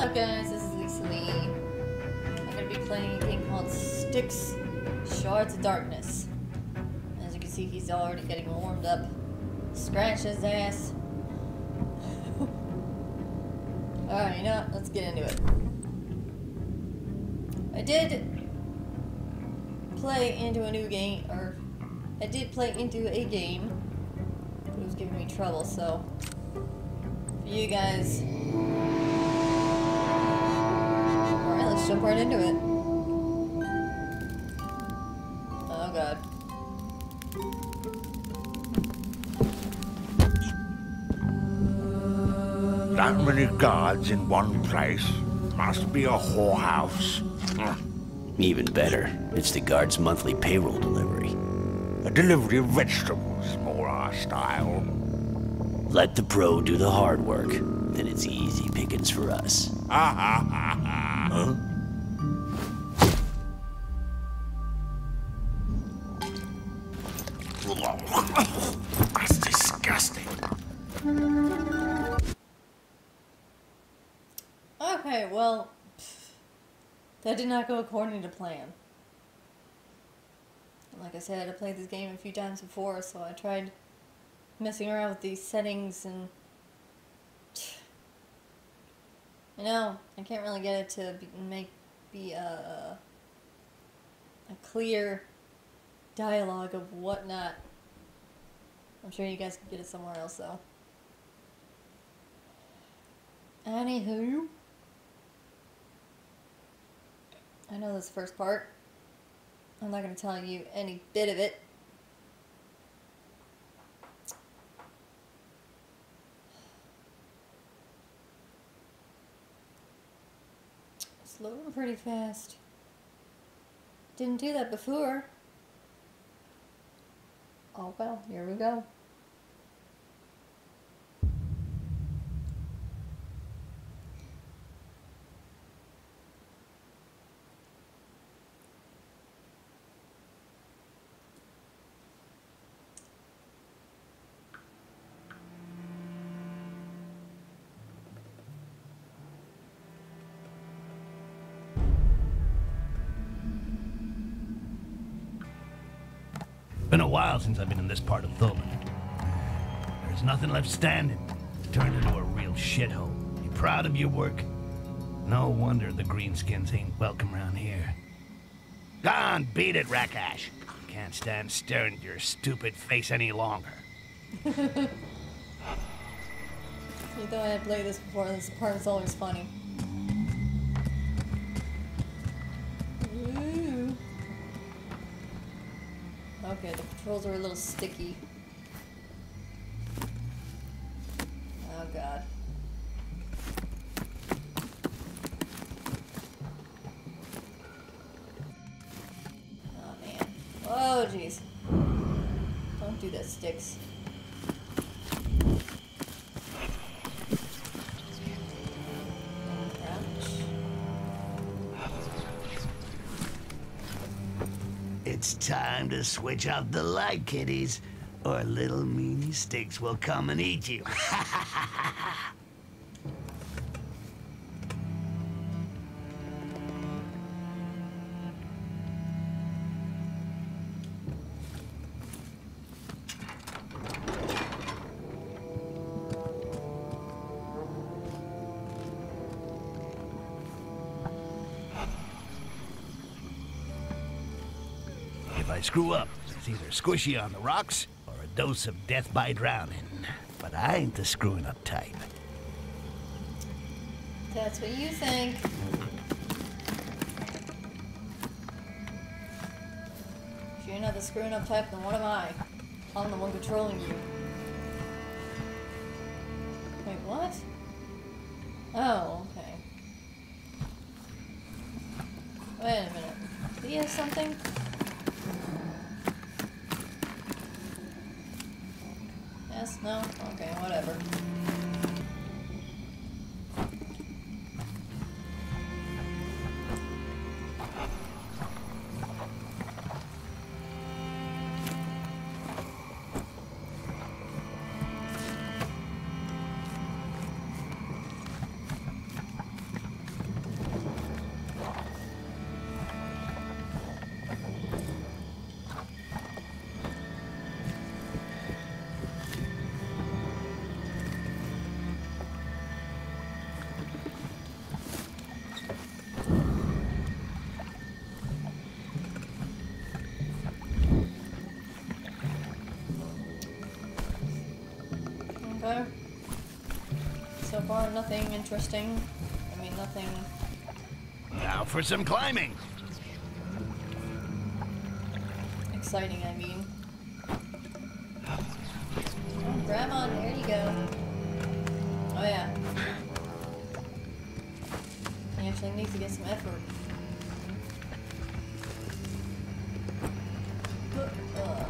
up, guys? This is Lisa Lee. I'm gonna be playing a game called Styx Shards of Darkness. As you can see, he's already getting warmed up. Scratch his ass. Alright, you know what? Let's get into it. I did play into a new game, or I did play into a game. It was giving me trouble, so for you guys. Jump right into it. Oh god. That many guards in one place must be a whorehouse. Even better, it's the guard's monthly payroll delivery. A delivery of vegetables, more our style. Let the pro do the hard work, then it's easy pickings for us. Ha ha ha ha. Huh? That did not go according to plan. Like I said, I played this game a few times before, so I tried messing around with these settings and. You know, I can't really get it to be, make be a, a clear dialogue of whatnot. I'm sure you guys can get it somewhere else though. Anywho. I know this first part. I'm not going to tell you any bit of it. It's loading pretty fast. Didn't do that before. Oh well, here we go. Been a while since I've been in this part of Thulin. There's nothing left standing. It's turned into a real shithole. You proud of your work? No wonder the greenskins ain't welcome around here. Gone, beat it, Rakash. Can't stand staring at your stupid face any longer. You thought I played this before, this part is always funny. Okay, the controls are a little sticky. Oh god. It's time to switch off the light, kiddies, or little meanie sticks will come and eat you. I screw up, it's either squishy on the rocks or a dose of death by drowning. But I ain't the screwing up type. That's what you think. If you're not the screwing up type, then what am I? I'm the one controlling you. Okay, whatever. Far, nothing interesting. I mean, nothing. Now for some climbing. exciting, I mean. Oh, Grandma, there you go. Oh yeah. He actually needs to get some effort. Uh,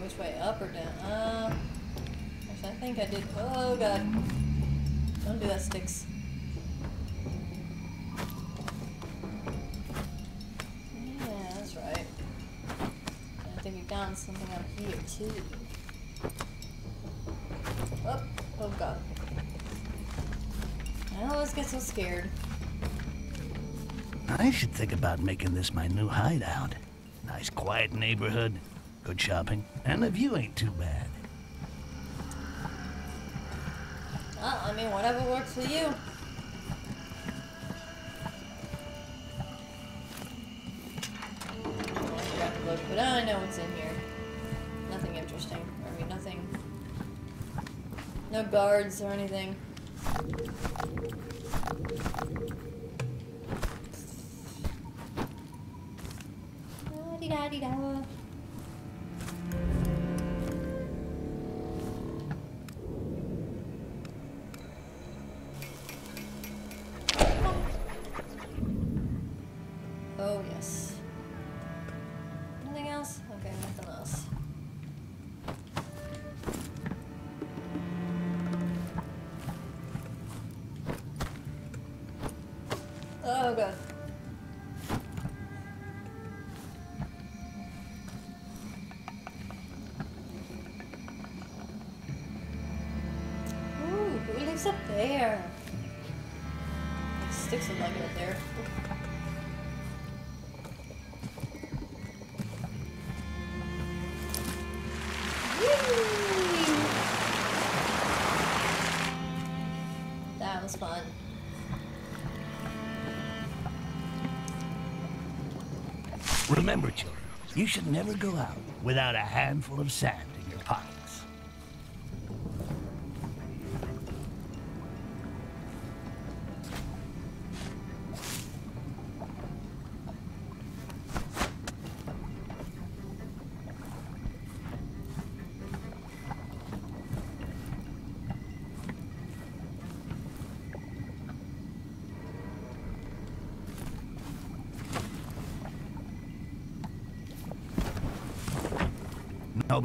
which way? Up or down? Uh, I think I did. Oh god. Don't do that, sticks. Yeah, that's right. I think we found something up here too. Oh, oh god. I always get so scared. I should think about making this my new hideout. Nice quiet neighborhood, good shopping, and the view ain't too bad. Well, I mean, whatever works for you. Look, but I know what's in here. Nothing interesting. I mean, nothing. No guards or anything. Oh, yes. Nothing else? Okay, nothing else. Oh, God. Was fun. Remember, children, you should never go out without a handful of sand in your pockets.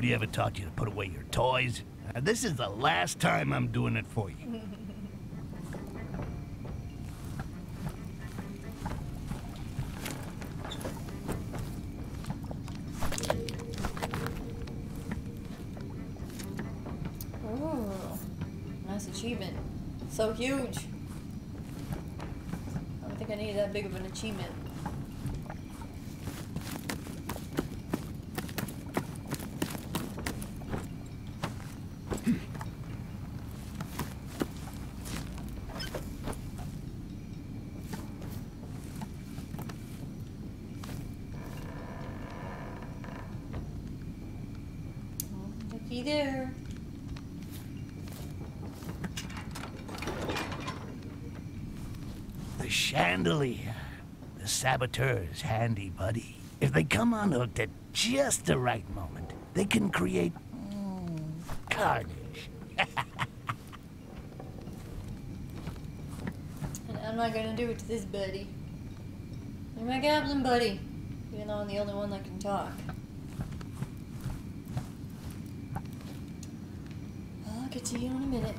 Nobody ever taught you to put away your toys. Uh, this is the last time I'm doing it for you. Achievement. So huge. I don't think I need that big of an achievement. Oh, Looky there. The chandelier. The saboteur's handy buddy. If they come unhooked at just the right moment, they can create mm, carnage. I'm not gonna do it to this buddy. You're my goblin buddy. Even though I'm the only one that can talk. I'll get to you in a minute.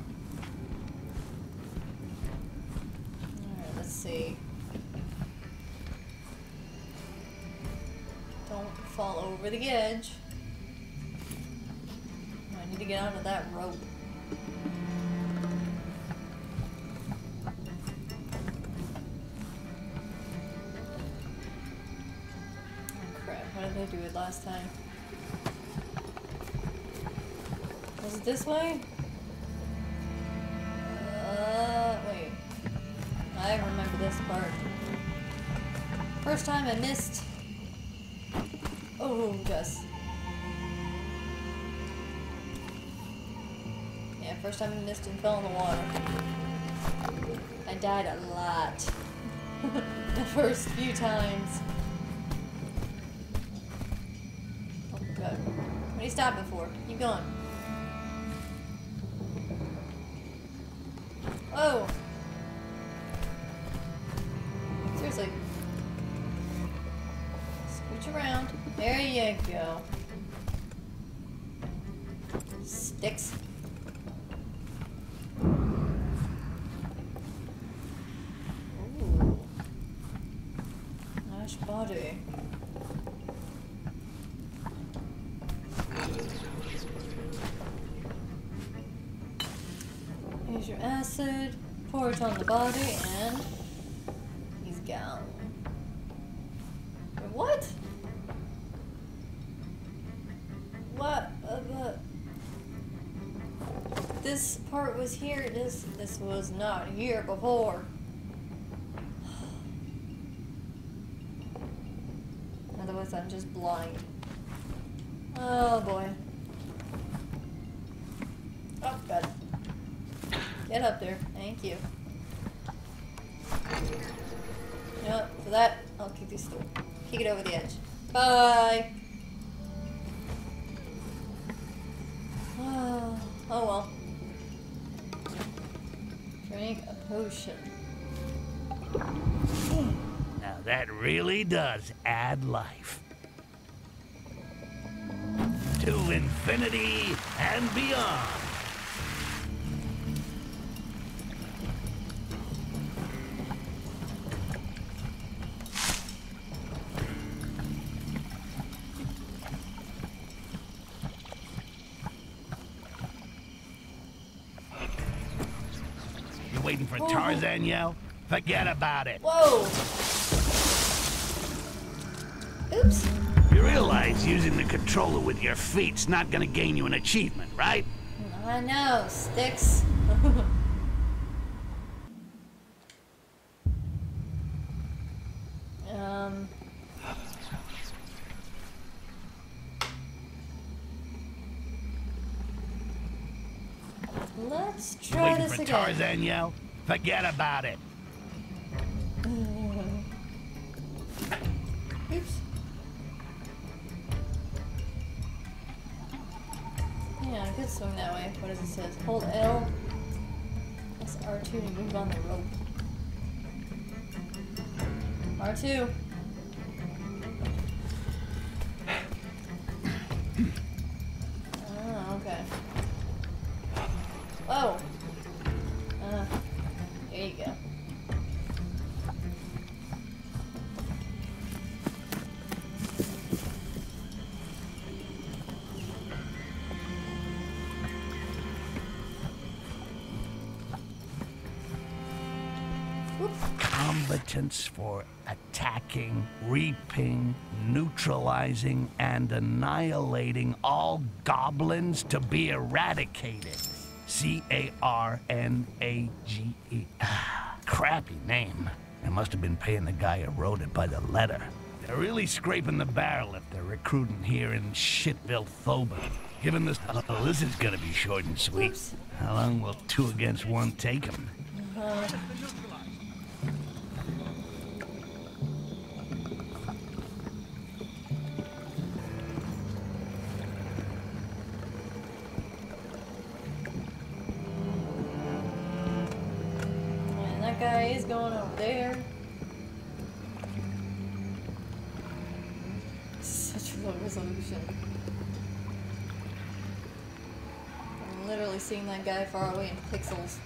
Over the edge. I need to get onto that rope. Oh crap, how did I do it last time? Was it this way? Uh, wait. I remember this part. First time I missed. Oh. Yeah, Yeah, first time I missed and fell in the water. I died a lot. the first few times. Oh god. What are you stopping for? Keep going. Body. Here's your acid. Pour it on the body and he's gone. What? What? Uh, this part was here. This this was not here before. Otherwise, I'm just blind. Oh boy. Oh god. Get up there. Thank you. You know what? For that, I'll kick this stool. Kick it over the edge. Bye. Oh, oh well. Drink a potion. Now that really does add life. To infinity and beyond. You waiting for Tarzan yell? Forget about it. Whoa! Oops. Realize using the controller with your feet's not gonna gain you an achievement, right? I know, sticks. um. Let's try waiting this for again. Tarzan yell? Forget about it. Oops. Yeah, I could swing that way. What does it say? Hold L. Press R2 to move on the rope. R2. Competence for attacking, reaping, neutralizing, and annihilating all goblins to be eradicated. C A R N A G E. Crappy name. They must have been paying the guy who wrote it by the letter. They're really scraping the barrel if they're recruiting here in Shitville, Thoba. Given this, uh, oh, this is gonna be short and sweet. How long will two against one take them? And uh, that guy far away in pixels.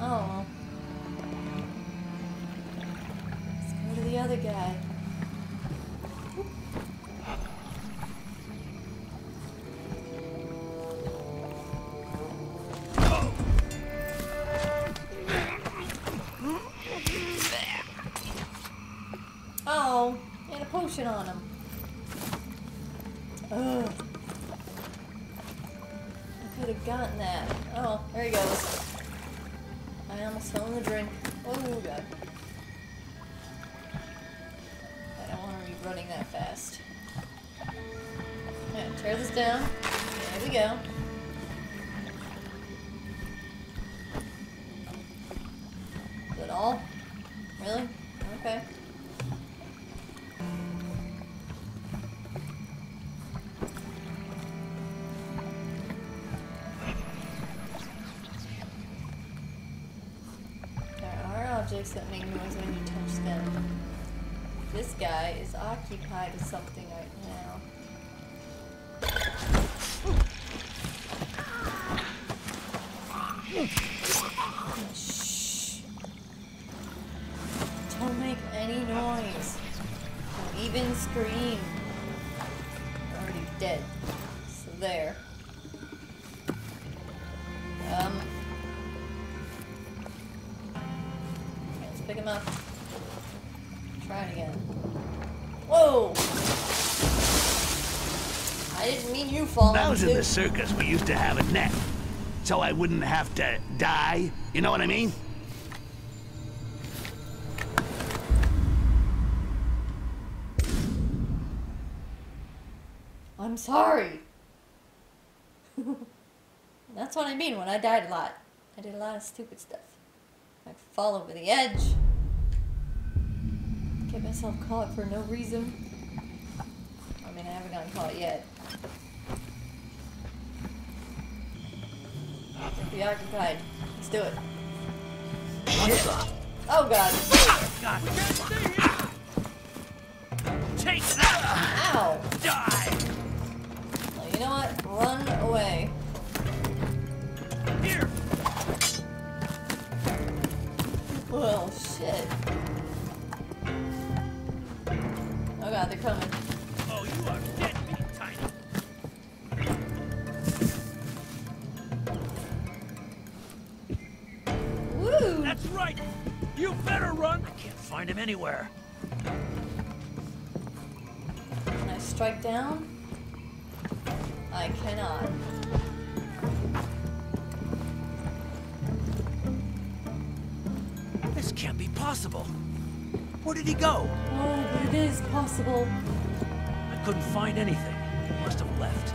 Oh. Let's go to the other guy. Oh, and a potion on him. Ugh. Gotten that. Oh, there he goes. I almost fell in the drink. Oh, God. I don't want to be running that fast. Yeah, tear this down. There we go. This guy is occupied with something right now. Shh. Don't make any noise. Don't even scream. You're already dead. Was in the circus, we used to have a net. So I wouldn't have to die. You know what I mean? I'm sorry. That's what I mean when I died a lot. I did a lot of stupid stuff. Like fall over the edge. Get myself caught for no reason. I mean, I haven't gotten caught yet. We occupied, let's do it. Oh god. Take that! Ow! Die! Well, you know what? Run away. Here! Well, shit. Oh god, they're coming. Oh, you are dead find him anywhere. Can I strike down? I cannot. This can't be possible. Where did he go? Oh, but it is possible. I couldn't find anything. He Must have left.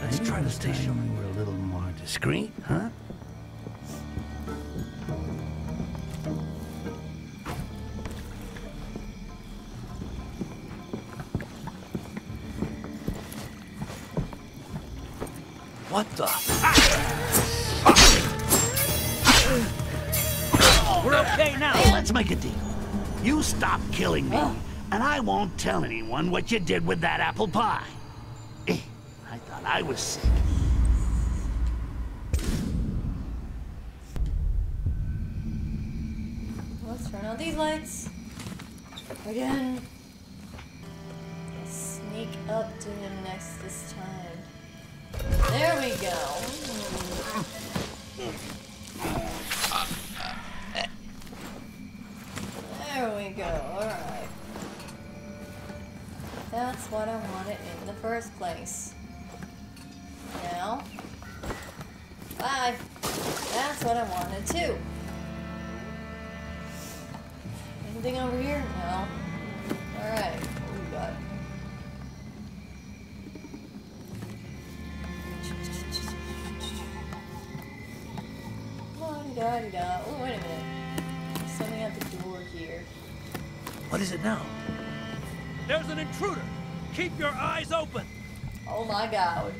Let's try the station. Discreet, huh? What the? We're okay now. Let's make a deal. You stop killing me, and I won't tell anyone what you did with that apple pie. Eh, I thought I was sick. Let's turn on these lights. Again. Let's sneak up to him next this time. There we go. There we go. Alright. That's what I wanted in the first place. Now. Bye. That's what I wanted too. Anything over here? No. Alright. What we got? La-di-da-di-da. Oh, wait a minute. Something at the door here. What is it now? There's an intruder. Keep your eyes open. Oh my god.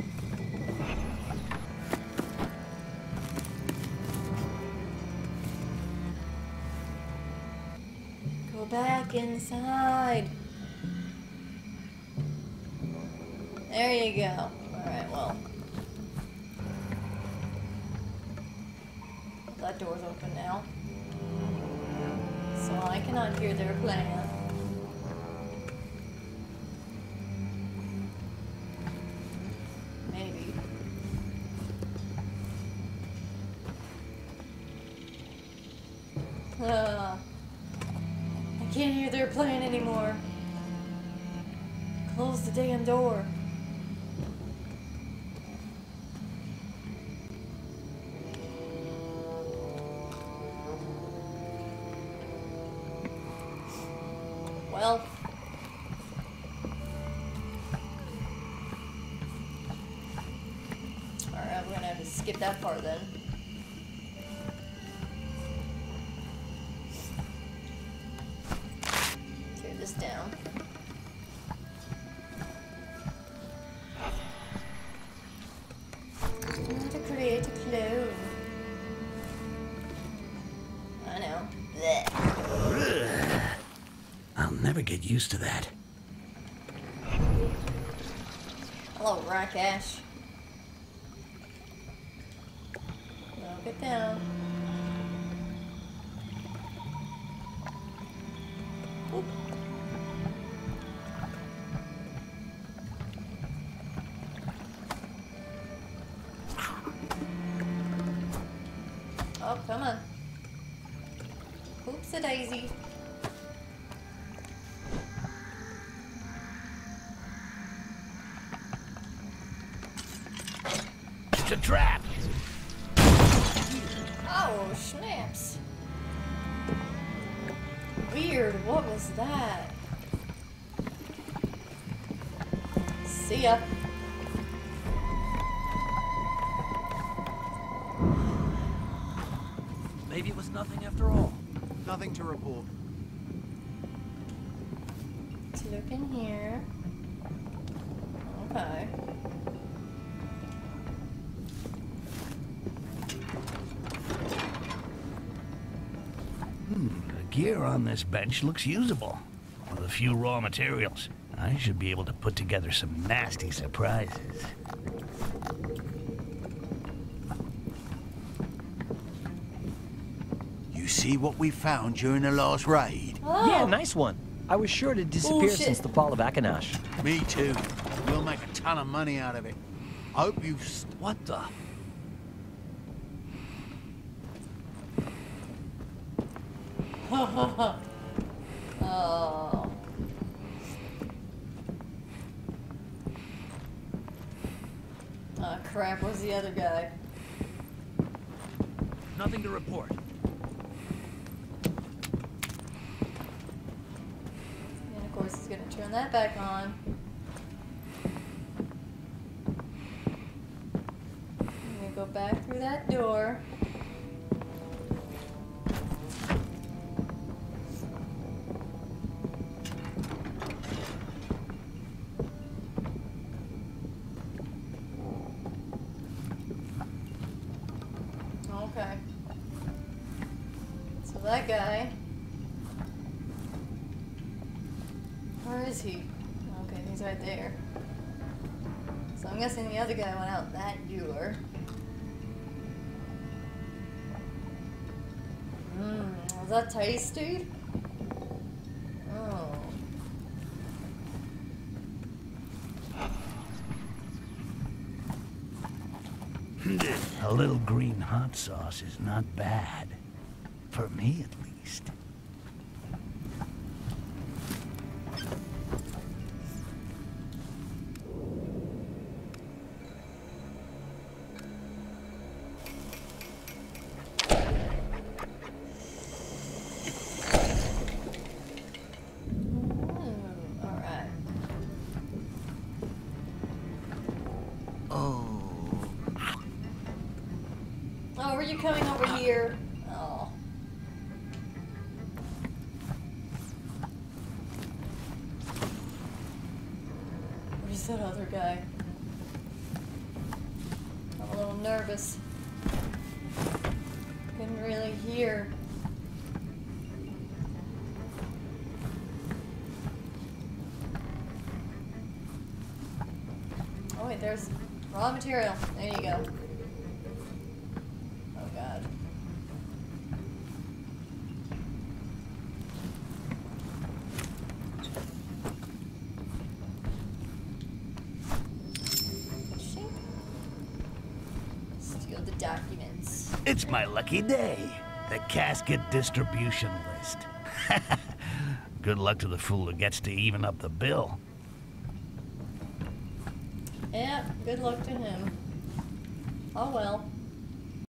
Inside. There you go. Alright, well. That door's open now. So I cannot hear their plan. that part then. Tear this down. To create a clone. I know. I'll never get used to that. Hello, Rock Ash. Down. Oop. Oh, come on. Oops a daisy. It's a trap. Snaps. Weird, what was that? See ya. Maybe it was nothing after all. Nothing to report. Let's look in here. Okay. Gear on this bench looks usable. With a few raw materials, I should be able to put together some nasty surprises. You see what we found during the last raid? Oh, Yeah, nice one. I was sure to disappear Bullshit. since the fall of Akenash. Me too. We'll make a ton of money out of it. I hope you st- What the? Oh. Oh crap, where's the other guy? Nothing to report. And of course he's gonna turn that back on. I'm gonna go back through that door. Tasty? Oh. A little green hot sauce is not bad. For me, at least. Nervous. Couldn't really hear. Oh wait, there's raw material. There you go. Oh god. Shink. Steal the documents. It's my lucky day. The casket distribution list. Good luck to the fool who gets to even up the bill. Yeah, good luck to him. Oh well.